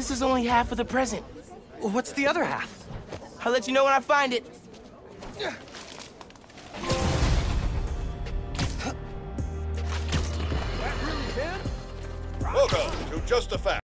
This is only half of the present. What's the other half? I'll let you know when I find it. Welcome to Just a Fact.